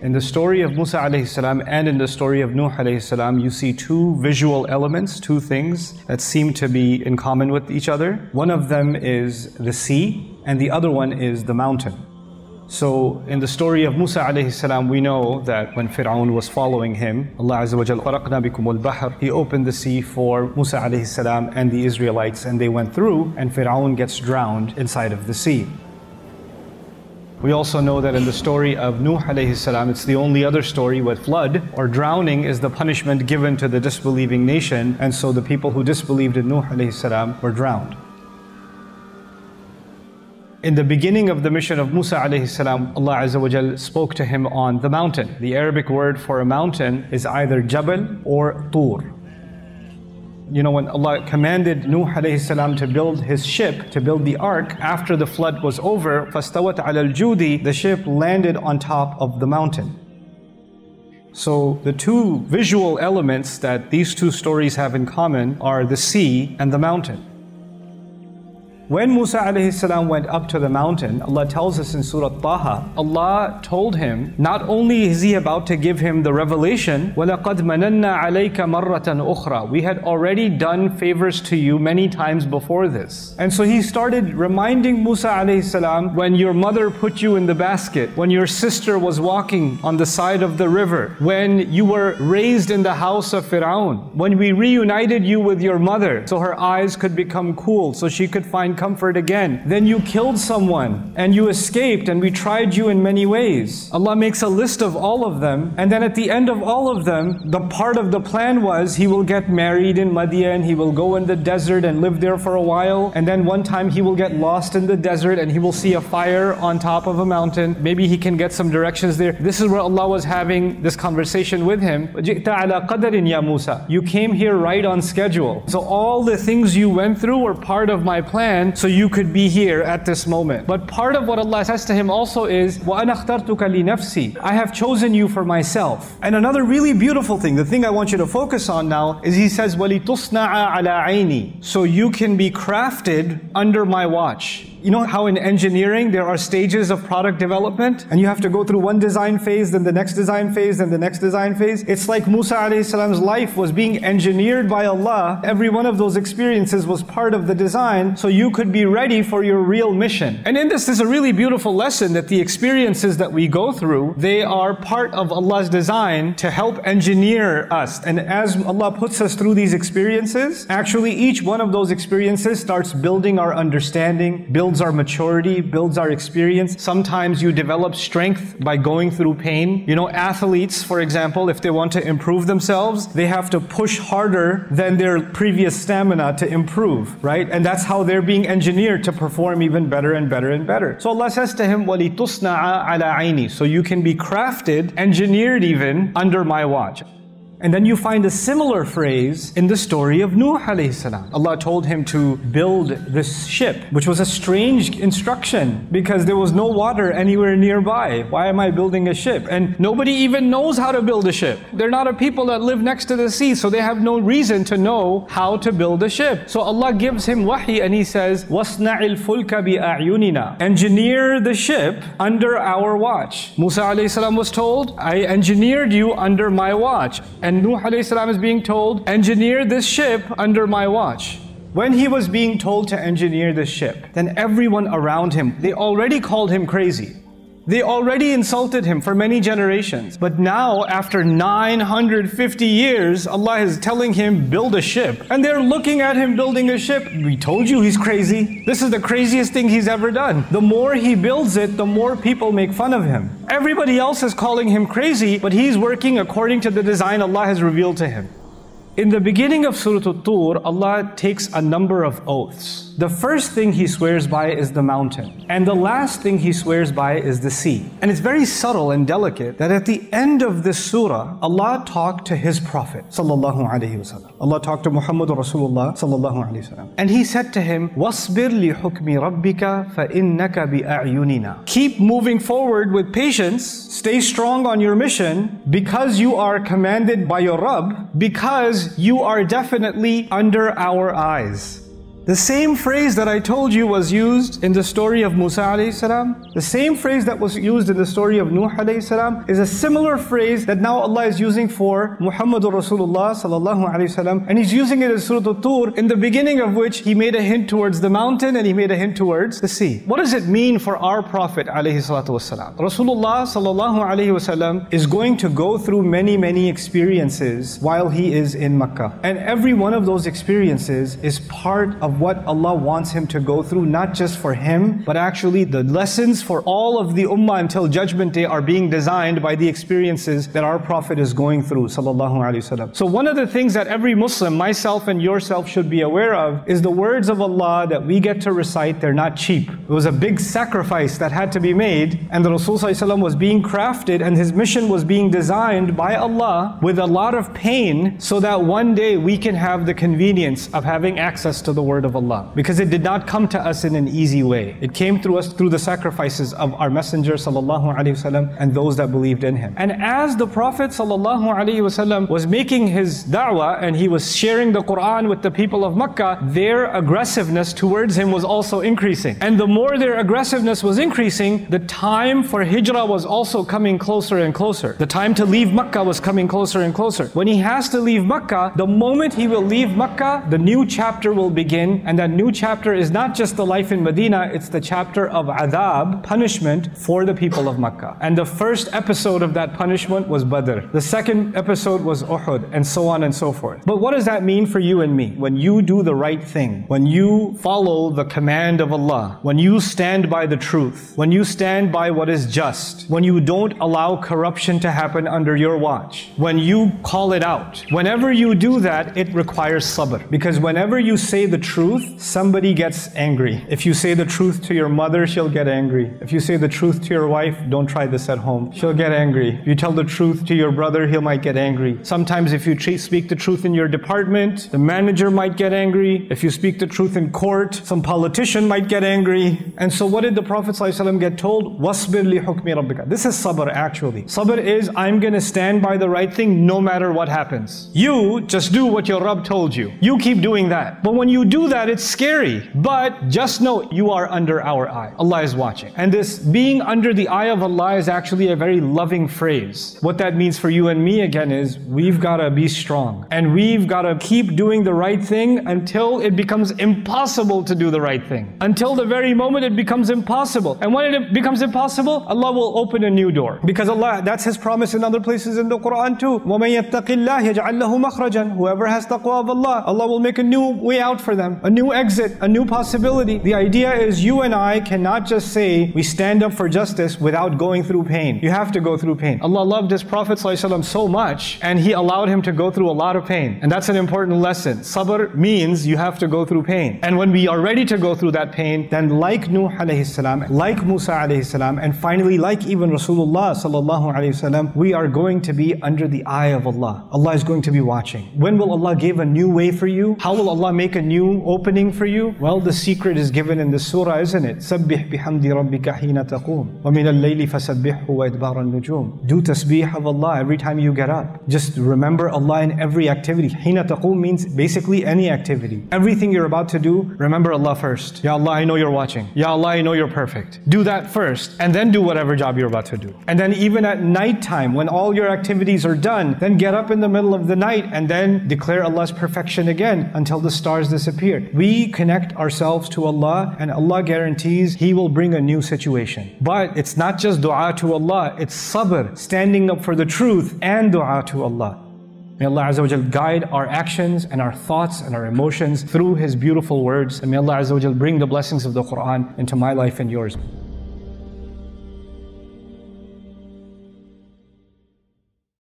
In the story of Musa alayhi salam and in the story of Nuh alayhi salam, you see two visual elements, two things that seem to be in common with each other. One of them is the sea, and the other one is the mountain. So in the story of Musa alayhi salam, we know that when Fir'aun was following him, Allah He opened the sea for Musa alayhi salam and the Israelites, and they went through, and Fir'aun gets drowned inside of the sea. We also know that in the story of Nuh alayhi salam, it's the only other story where flood or drowning is the punishment given to the disbelieving nation, and so the people who disbelieved in Nuh alayhi salam were drowned. In the beginning of the mission of Musa alayhi salam, Allah Azza wa spoke to him on the mountain. The Arabic word for a mountain is either Jabal or Tur You know, when Allah commanded Nuh alayhi salam to build his ship, to build the ark, after the flood was over, فَاسْتَوَتْ عَلَى الْجُودِ The ship landed on top of the mountain. So the two visual elements that these two stories have in common are the sea and the mountain. When Musa alayhi salam went up to the mountain, Allah tells us in Surah Taha, Allah told him, not only is He about to give him the revelation, وَلَقَدْ مَنَنَّا عَلَيْكَ مَرَّةً أُخْرَى We had already done favors to you many times before this. And so He started reminding Musa alayhi salam, when your mother put you in the basket, when your sister was walking on the side of the river, when you were raised in the house of Fir'aun, when we reunited you with your mother so her eyes could become cool, so she could find comfort again. Then you killed someone and you escaped and we tried you in many ways. Allah makes a list of all of them and then at the end of all of them, the part of the plan was he will get married in Madian, he will go in the desert and live there for a while and then one time he will get lost in the desert and he will see a fire on top of a mountain. Maybe he can get some directions there. This is where Allah was having this conversation with him. You came here right on schedule. So all the things you went through were part of my plan so you could be here at this moment. But part of what Allah says to him also is, وَأَنَا اخْتَرْتُكَ لِنَفْسِي I have chosen you for myself. And another really beautiful thing, the thing I want you to focus on now, is he says, وَلِتُصْنَعَ عَلَىٰ عَيْنِي So you can be crafted under my watch. You know how in engineering there are stages of product development and you have to go through one design phase, then the next design phase, then the next design phase? It's like Musa salam's life was being engineered by Allah. Every one of those experiences was part of the design so you could be ready for your real mission. And in this is a really beautiful lesson that the experiences that we go through, they are part of Allah's design to help engineer us. And as Allah puts us through these experiences, actually each one of those experiences starts building our understanding, building builds our maturity, builds our experience. Sometimes you develop strength by going through pain. You know, athletes, for example, if they want to improve themselves, they have to push harder than their previous stamina to improve, right? And that's how they're being engineered to perform even better and better and better. So Allah says to him, وَلِتُصْنَعَ عَلَى عَيْنِي So you can be crafted, engineered even, under my watch. And then you find a similar phrase in the story of Nuh alayhi salam. Allah told him to build this ship, which was a strange instruction because there was no water anywhere nearby. Why am I building a ship? And nobody even knows how to build a ship. They're not a people that live next to the sea, so they have no reason to know how to build a ship. So Allah gives him wahi and he says, وَاصْنَعِ الْفُلْكَ بِأَعْيُنِنَا Engineer the ship under our watch. Musa alayhi salam was told, I engineered you under my watch. And Nuh salam is being told, engineer this ship under my watch. When he was being told to engineer this ship, then everyone around him, they already called him crazy. They already insulted him for many generations. But now, after 950 years, Allah is telling him, build a ship. And they're looking at him building a ship. We told you he's crazy. This is the craziest thing he's ever done. The more he builds it, the more people make fun of him. Everybody else is calling him crazy, but he's working according to the design Allah has revealed to him. In the beginning of Surah At-Tur, Allah takes a number of oaths. The first thing He swears by is the mountain, and the last thing He swears by is the sea. And it's very subtle and delicate that at the end of this surah, Allah talked to His Prophet sallallahu alaihi wasallam. Allah talked to Muhammad Rasulullah sallallahu alaihi wasallam, and He said to him, "Wasbir li hukmi rabbika fa innaka bi a'yunina." Keep moving forward with patience. Stay strong on your mission because you are commanded by your Rabb. Because you are definitely under our eyes. The same phrase that I told you was used in the story of Musa alayhi salam, the same phrase that was used in the story of Nuh alayhi salam is a similar phrase that now Allah is using for Muhammadur Rasulullah sallallahu alayhi wasallam, and He's using it in Surah Al-Tur, in the beginning of which He made a hint towards the mountain and He made a hint towards the sea. What does it mean for our Prophet alayhi salatu wasalam? Rasulullah sallallahu alayhi wasallam is going to go through many, many experiences while he is in Makkah. And every one of those experiences is part of what Allah wants him to go through, not just for him, but actually the lessons for all of the ummah until judgment day are being designed by the experiences that our Prophet is going through. So one of the things that every Muslim, myself and yourself, should be aware of is the words of Allah that we get to recite, they're not cheap. It was a big sacrifice that had to be made, and the Rasul was being crafted and his mission was being designed by Allah with a lot of pain so that one day we can have the convenience of having access to the word of Allah. Because it did not come to us in an easy way. It came through us through the sacrifices of our Messenger وسلم, and those that believed in him. And as the Prophet وسلم, was making his da'wah and he was sharing the Quran with the people of Makkah, their aggressiveness towards him was also increasing. And the more their aggressiveness was increasing, the time for hijrah was also coming closer and closer. The time to leave Makkah was coming closer and closer. When he has to leave Makkah, the moment he will leave Makkah, the new chapter will begin. and that new chapter is not just the life in Medina, it's the chapter of adhab, punishment for the people of Makkah. And the first episode of that punishment was Badr. The second episode was Uhud, and so on and so forth. But what does that mean for you and me? When you do the right thing, when you follow the command of Allah, when you stand by the truth, when you stand by what is just, when you don't allow corruption to happen under your watch, when you call it out, whenever you do that, it requires sabr. Because whenever you say the truth, truth, somebody gets angry. If you say the truth to your mother, she'll get angry. If you say the truth to your wife, don't try this at home. She'll get angry. If you tell the truth to your brother, he might get angry. Sometimes if you speak the truth in your department, the manager might get angry. If you speak the truth in court, some politician might get angry. And so what did the Prophet ﷺ get told? Wasbir li hukmi. This is sabr actually. Sabr is I'm going to stand by the right thing no matter what happens. You just do what your Rabb told you. You keep doing that. But when you do that, it's scary. But just know you are under our eye. Allah is watching. And this being under the eye of Allah is actually a very loving phrase. What that means for you and me again is we've got to be strong. And we've got to keep doing the right thing until it becomes impossible to do the right thing. Until the very moment it becomes impossible. And when it becomes impossible, Allah will open a new door. Because Allah, that's His promise in other places in the Quran too. وَمَن يَتَّقِ اللَّهِ يَجْعَلْ لَهُ مَخْرَجًا Whoever has taqwa of Allah, Allah will make a new way out for them. A new exit, a new possibility. The idea is you and I cannot just say we stand up for justice without going through pain. You have to go through pain. Allah loved His Prophet ﷺ so much and He allowed him to go through a lot of pain. And that's an important lesson. Sabr means you have to go through pain. And when we are ready to go through that pain, then like Nuh alayhi salam, like Musa alayhi salam, and finally like even Rasulullah sallallahu alayhi wasallam, we are going to be under the eye of Allah. Allah is going to be watching. When will Allah give a new way for you? How will Allah make a new opening for you? Well, the secret is given in the surah, isn't it? سبح بحمد ربك حين تقوم ومن الليل فسبحه وإدبار النجوم. Do tasbih of Allah every time you get up. Just remember Allah in every activity. حين تقوم means basically any activity. Everything you're about to do, remember Allah first. Ya Allah, I know you're watching. Ya Allah, I know you're perfect. Do that first and then do whatever job you're about to do. And then even at nighttime, when all your activities are done, then get up in the middle of the night and then declare Allah's perfection again until the stars disappear. We connect ourselves to Allah and Allah guarantees He will bring a new situation. But it's not just dua to Allah, it's sabr, standing up for the truth and dua to Allah. May Allah Azza wa guide our actions and our thoughts and our emotions through His beautiful words. And may Allah Azza wa bring the blessings of the Quran into my life and yours.